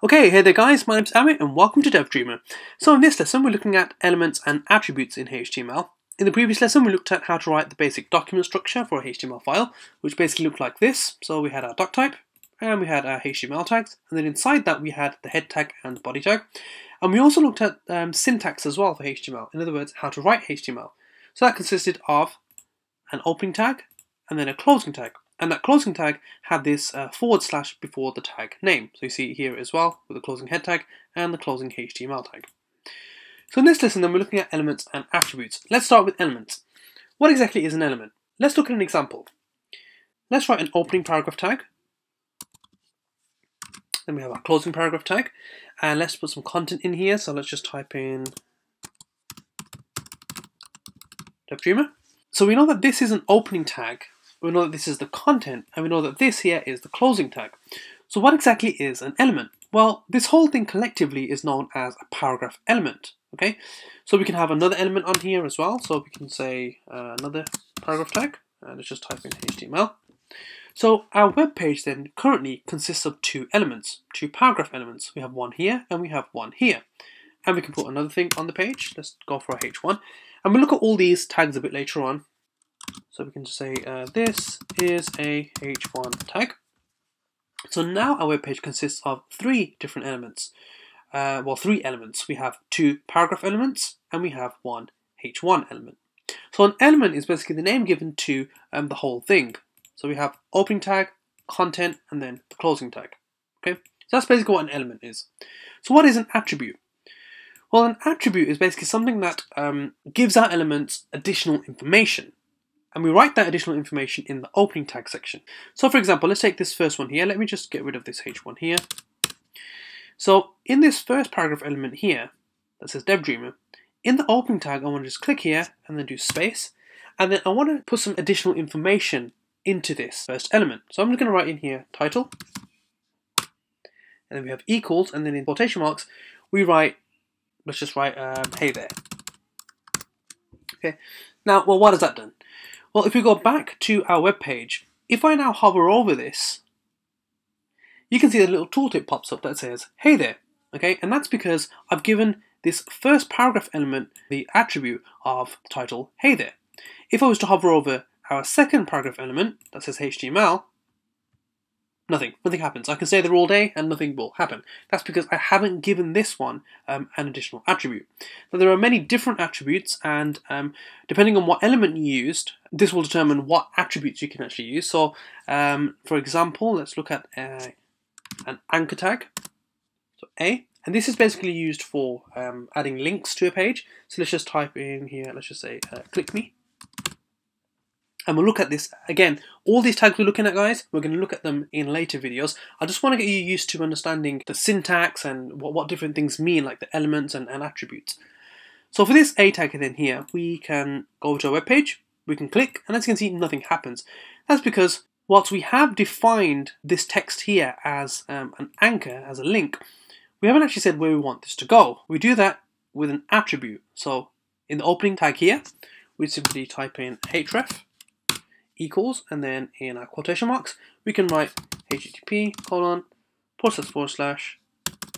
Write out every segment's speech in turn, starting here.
Okay, hey there guys, my name's Amit and welcome to DevDreamer. So in this lesson we're looking at elements and attributes in HTML. In the previous lesson we looked at how to write the basic document structure for a HTML file, which basically looked like this. So we had our doc type, and we had our HTML tags, and then inside that we had the head tag and the body tag. And we also looked at um, syntax as well for HTML, in other words, how to write HTML. So that consisted of an opening tag and then a closing tag. And that closing tag had this uh, forward slash before the tag name. So you see it here as well with the closing head tag and the closing HTML tag. So in this lesson then we're looking at elements and attributes. Let's start with elements. What exactly is an element? Let's look at an example. Let's write an opening paragraph tag. Then we have our closing paragraph tag. And let's put some content in here. So let's just type in DevDreamer. So we know that this is an opening tag we know that this is the content, and we know that this here is the closing tag. So what exactly is an element? Well, this whole thing collectively is known as a paragraph element, okay? So we can have another element on here as well, so we can say uh, another paragraph tag, and let's just type in HTML. So our web page then currently consists of two elements, two paragraph elements. We have one here and we have one here. And we can put another thing on the page. Let's go for a H1. And we'll look at all these tags a bit later on so we can say uh, this is a h1 tag. So now our web page consists of three different elements. Uh, well, three elements. We have two paragraph elements and we have one h1 element. So an element is basically the name given to um, the whole thing. So we have opening tag, content, and then the closing tag. Okay, so that's basically what an element is. So what is an attribute? Well, an attribute is basically something that um, gives our elements additional information and we write that additional information in the opening tag section. So for example, let's take this first one here. Let me just get rid of this h1 here. So in this first paragraph element here, that says DevDreamer, in the opening tag, I want to just click here and then do space. And then I want to put some additional information into this first element. So I'm just going to write in here title. And then we have equals, and then in quotation marks, we write, let's just write, um, hey there. Okay, now, well, what has that done? Well, if we go back to our web page, if I now hover over this, you can see a little tooltip pops up that says, hey there, okay? And that's because I've given this first paragraph element the attribute of title, hey there. If I was to hover over our second paragraph element that says HTML, Nothing. Nothing happens. I can stay there all day and nothing will happen. That's because I haven't given this one um, an additional attribute. Now there are many different attributes and um, depending on what element you used, this will determine what attributes you can actually use. So um, for example, let's look at uh, an anchor tag. So A, and this is basically used for um, adding links to a page. So let's just type in here, let's just say uh, click me and we'll look at this again. All these tags we're looking at, guys, we're going to look at them in later videos. I just want to get you used to understanding the syntax and what, what different things mean, like the elements and, and attributes. So for this A tag then here, we can go to a web page, we can click, and as you can see, nothing happens. That's because whilst we have defined this text here as um, an anchor, as a link, we haven't actually said where we want this to go. We do that with an attribute. So in the opening tag here, we simply type in href equals, and then in our quotation marks, we can write http colon forward slash forward slash,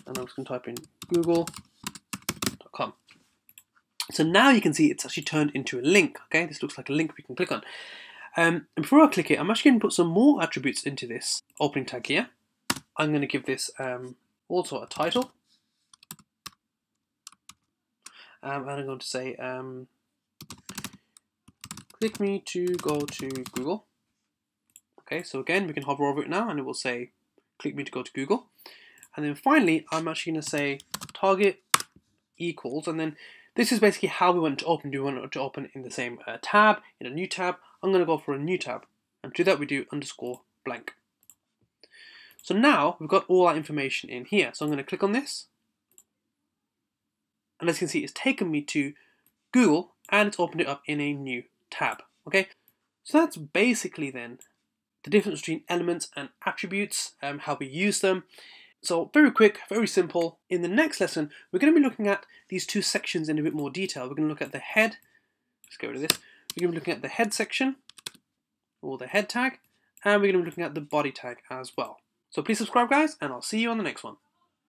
and I'm just going to type in google.com. So now you can see it's actually turned into a link. Okay, this looks like a link we can click on. Um, and before I click it, I'm actually going to put some more attributes into this opening tag here. I'm going to give this um, also a title. Um, and I'm going to say um, click me to go to Google. Okay, so again, we can hover over it now and it will say, click me to go to Google. And then finally, I'm actually going to say target equals, and then this is basically how we want to open. Do we want to open in the same uh, tab, in a new tab? I'm going to go for a new tab. And to that we do underscore blank. So now we've got all our information in here. So I'm going to click on this. And as you can see, it's taken me to Google and it's opened it up in a new tab. Okay, so that's basically then the difference between elements and attributes, um, how we use them. So very quick, very simple. In the next lesson, we're going to be looking at these two sections in a bit more detail. We're going to look at the head. Let's rid of this. We're going to be looking at the head section, or the head tag, and we're going to be looking at the body tag as well. So please subscribe, guys, and I'll see you on the next one.